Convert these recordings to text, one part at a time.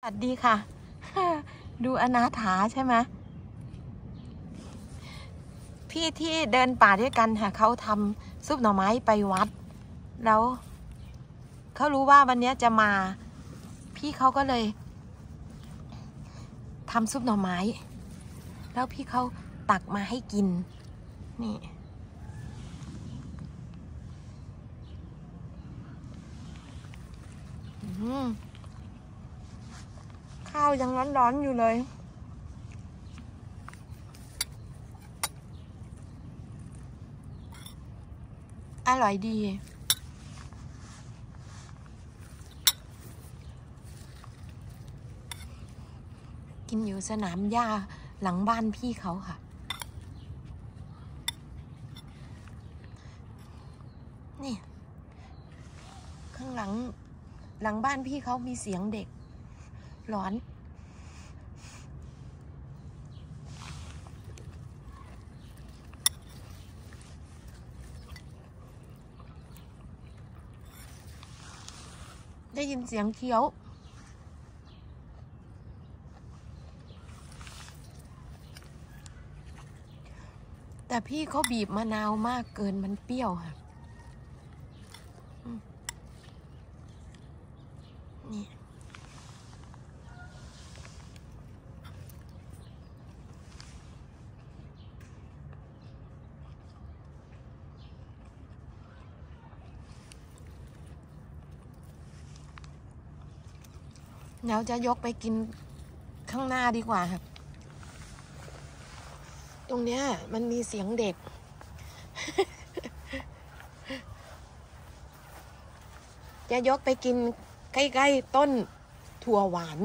สวัสดีค่ะ ดูอนาถาใช่ไหมพี่ที่เดินป่าด้วยกันค่ะเขาทำซุปหน่อไม้ไปวัด แล้วเขารู้ว่าวันนี้จะมา พี่เขาก็เลยทำซุปหน่อไม้ แล้วพี่เขาตักมาให้กิน นี่อืม ข้าวยังร้อนๆอยู่เลยอร่อยดี กินอยู่สนามหญ้าหลังบ้านพี่เขาค่ะ นี่ ข้างหลังหลังบ้านพี่เขามีเสียงเด็กร้อน ได้ยินเสียงเคี้ยว แต่พี่เขาบีบมะนาวมากเกินมันเปรี้ยวค่ะนี่ เดี๋ยวจะยกไปกินข้างหน้าดีกว่าครับ ตรงเนี้ยมันมีเสียงเด็ก จะยกไปกินใกล้ๆต้นถั่วหวาน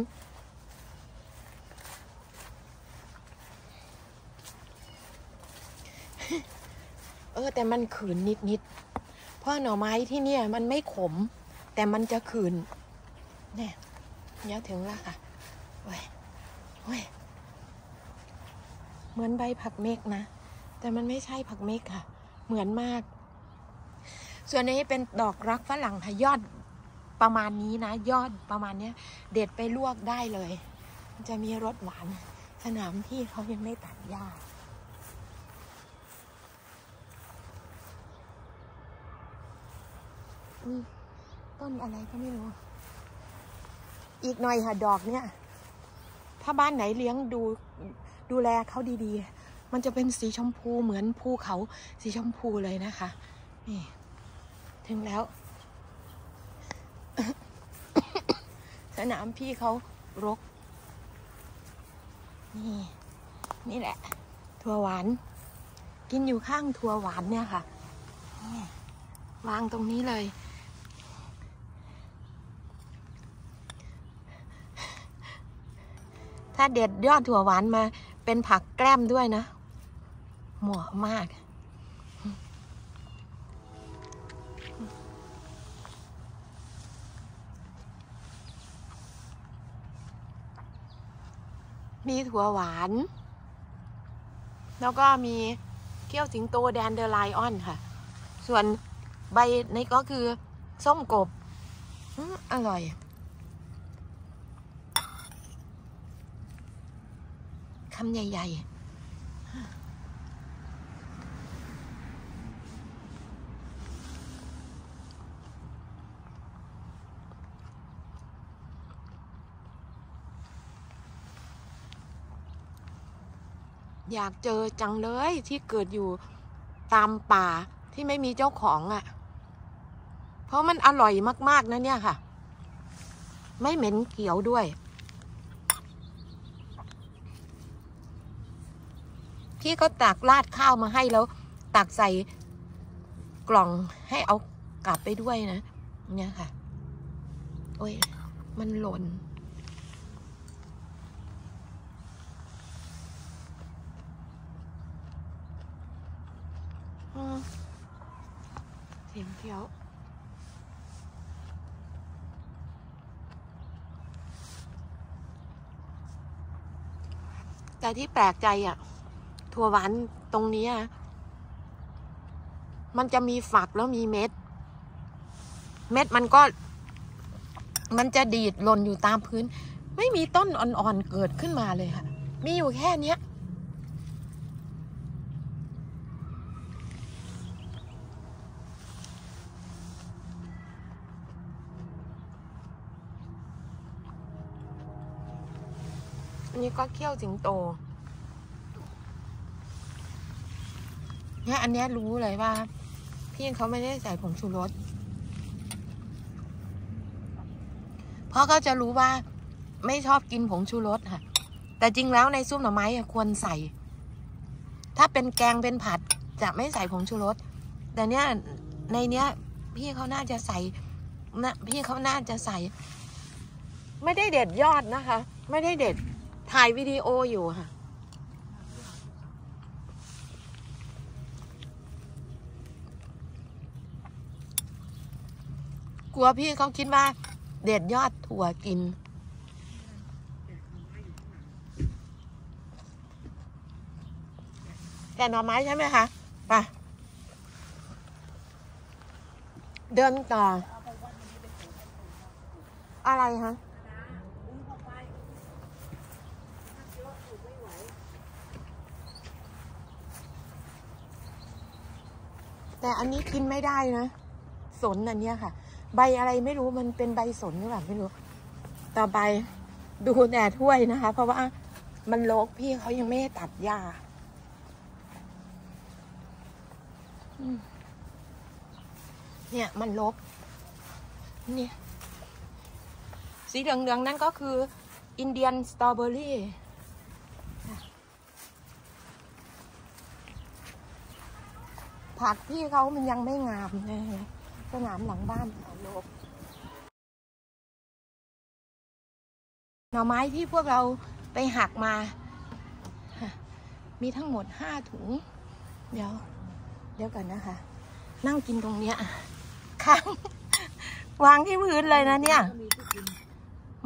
เออ แต่มันขืนนิดๆเพราะหน่อไม้ที่เนี่ย มันไม่ขม แต่มันจะขืนเนี่ย เดี๋ยวถึงล้วค่ะโอ้ยโอ้ยเหมือนใบผักเมกนะ แต่มันไม่ใช่ผักเมกค่ะ เหมือนมาก ส่วนนี้เป็นดอกรักฝรั่งค่ะยอดประมาณนี้นะ ยอดประมาณเนี้ย เด็ดไปลวกได้เลย จะมีรสหวาน สนามที่เขายังไม่ตัดหญ้าต้นอะไรก็ไม่รู้ อีกหน่อยค่ะดอกเนี่ย ถ้าบ้านไหนเลี้ยงดูดูแลเขาดีๆ มันจะเป็นสีชมพูเหมือนภูเขาสีชมพูเลยนะคะ นี่ ถึงแล้ว สนามพี่เขารก นี่ นี่แหละ ถั่วหวาน กินอยู่ข้างถั่วหวานเนี่ยค่ะ วางตรงนี้เลย ถ้าเด็ดยอดถั่วหวานมา เป็นผักแกล้มด้วยนะ เหมาะมาก มีถั่วหวาน แล้วก็มีเกี้ยวสิงโตแดนเดอร์ไลออนค่ะ ส่วนใบนี้ก็คือส้มกบออร่อยำใหญ่ ๆอยากเจอจังเลยที่เกิดอยู่ตามป่าที่ไม่มีเจ้าของอะ่ะ เพราะมันอร่อยมาก ๆ นะเนี่ยค่ะ ไม่เหม็นเขียวด้วย ที่เขาตักราดข้าวมาให้แล้ว ตักใส่กล่องให้เอากลับไปด้วยนะ เนี่ยค่ะ โอ้ย มันหล่น เสียงเขียวแต่ที่แปลกใจอะ ถั่วหวานตรงนี้อะมันจะมีฝักแล้วมีเม็ด เม็ดมันก็ มันจะดีดหล่นอยู่ตามพื้น ไม่มีต้นอ่อนๆเกิดขึ้นมาเลยค่ะ มีอยู่แค่เนี้ยอันนี้ก็เขี้ยวสิงโต เนี่ยอันเนี้ยรู้เลยว่า พี่เขาไม่ได้ใส่ผงชูรส เพราะเขาจะรู้ว่าไม่ชอบกินผงชูรสค่ะ แต่จริงแล้วในซุปหน่อไม้ควรใส่ ถ้าเป็นแกงเป็นผัดจะไม่ใส่ผงชูรส แต่เนี้ยในเนี้ย พี่เขาน่าจะใส่นะพี่เขาน่าจะใส่ ไม่ได้เด็ดยอดนะคะ ไม่ได้เด็ดถ่ายวิดีโออยู่ค่ะ กลัวพี่เขาคิดว่า เด็ดยอดถั่วกินแต่หน่อไม้ใช่ไหมคะไปเดินต่อ อะไรคะแต่อันนี้กินไม่ได้นะ สนอันเนี้ยค่ะ ใบอะไรไม่รู้มันเป็นใบสนหรือเปล่าไม่รู้ ต่อไปดูแต่ถ้วยนะคะ เพราะว่ามันโลกพี่เขายังไม่ได้ตัดหญ้าเนี่ยมันลกเนี่ย สีเหลืองๆนั่นก็คืออินเดียนสตรอเบอรี่ผักพี่เขามันยังไม่งามนะสนามหลังบ้าน ลกหน่อไม้ที่พวกเราไปหักมา มีทั้งหมดห้าถุง เดี๋ยว เดี๋ยวก่อนนะคะ นั่งกินตรงเนี้ยค้างวางที่พื้นเลยนะเนี่ย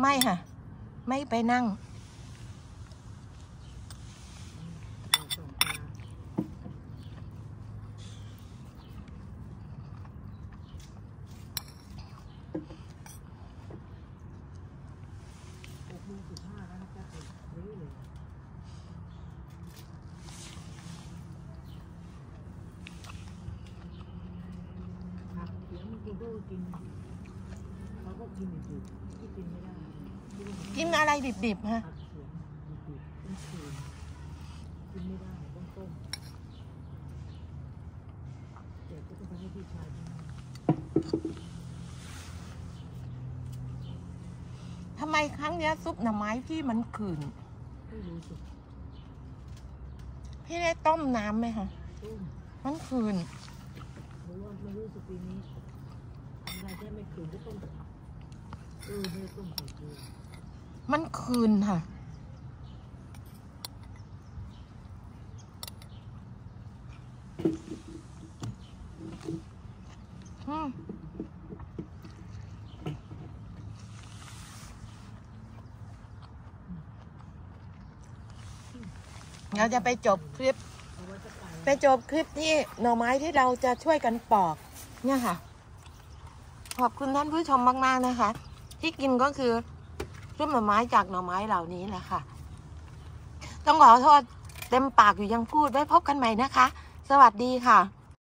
ไม่ค่ะ ไม่ไปนั่ง ครับเสียง กินก็กินเขาก็กินอยู่ที่กินไม่ได้ที่มันกินอะไรดิบๆฮะอัดเสียงดิบๆเป็นคืนกินไม่ได้ต้องต้มเดี๋ยวก็ต้องไปให้พี่ชายทำ ทำไมครั้งเนี้ยซุปหน่อไม้พี่มันขืน ไม่รู้สึกพี่ได้ต้มน้ำไหมคะต้มมันขืน หรือว่าไม่รู้สึกปีนี้อะไรแค่ไม่คืนก็ต้มแต่ผักเออไม่ได้ต้มใส่เกลือมันคืนค่ะ อืม เราจะไปจบคลิป ไปจบคลิปที่หน่อไม้ที่เราจะช่วยกันปอก เนี่ยค่ะ ขอบคุณท่านผู้ชมมากๆนะคะ ที่กินก็คือรูปหน่อไม้จากหน่อไม้เหล่านี้แหละค่ะ ต้องขอโทษเต็มปากอยู่ยังพูดไว้พบกันใหม่นะคะ สวัสดีค่ะ